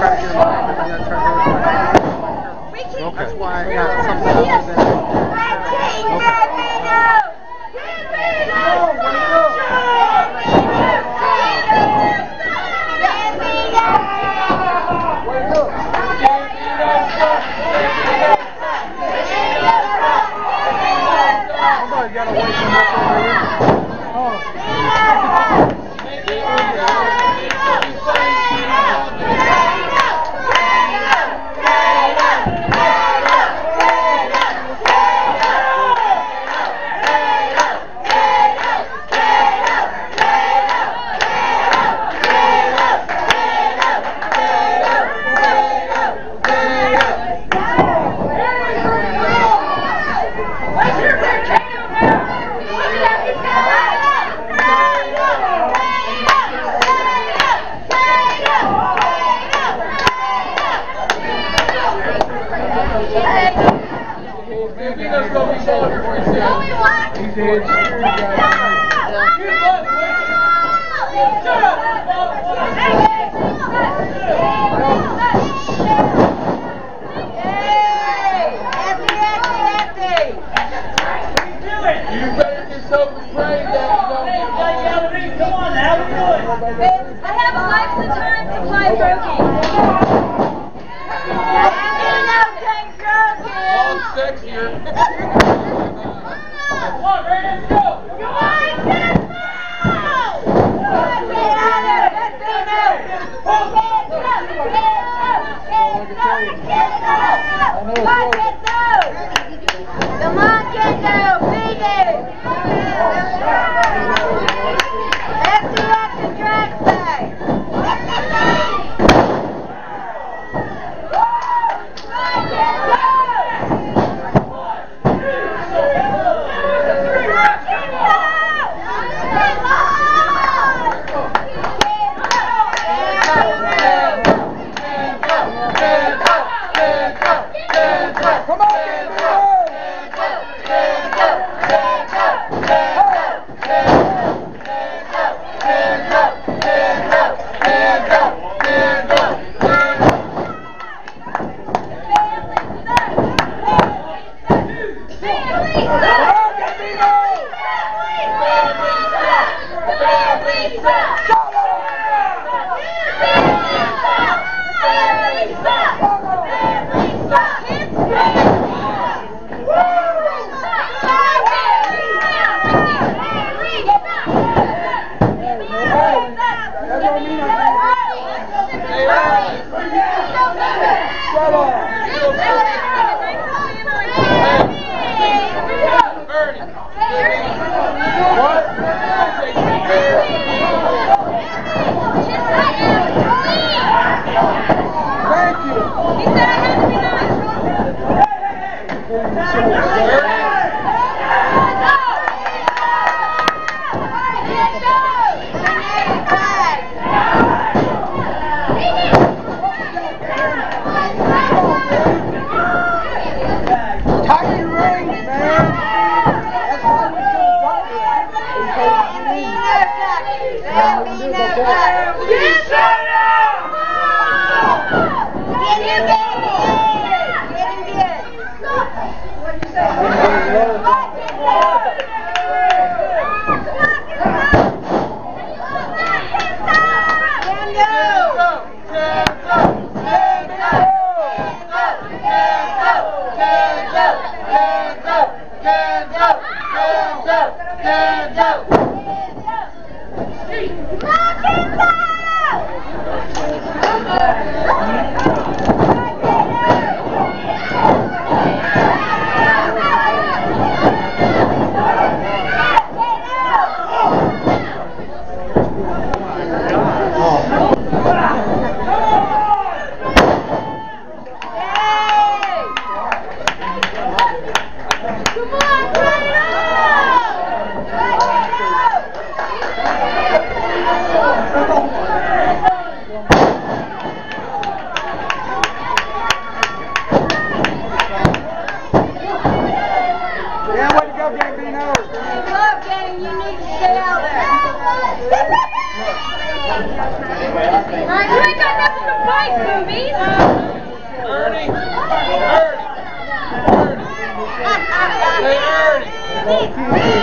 back here. Okay. That's why I got something other than stage. Market Yeah, way to go, Gambino. Look, Gang, you need to stay out there. Alright, you ain't got nothing to fight, boobies. Ernie! Ernie! Ernie! Hey, Ernie!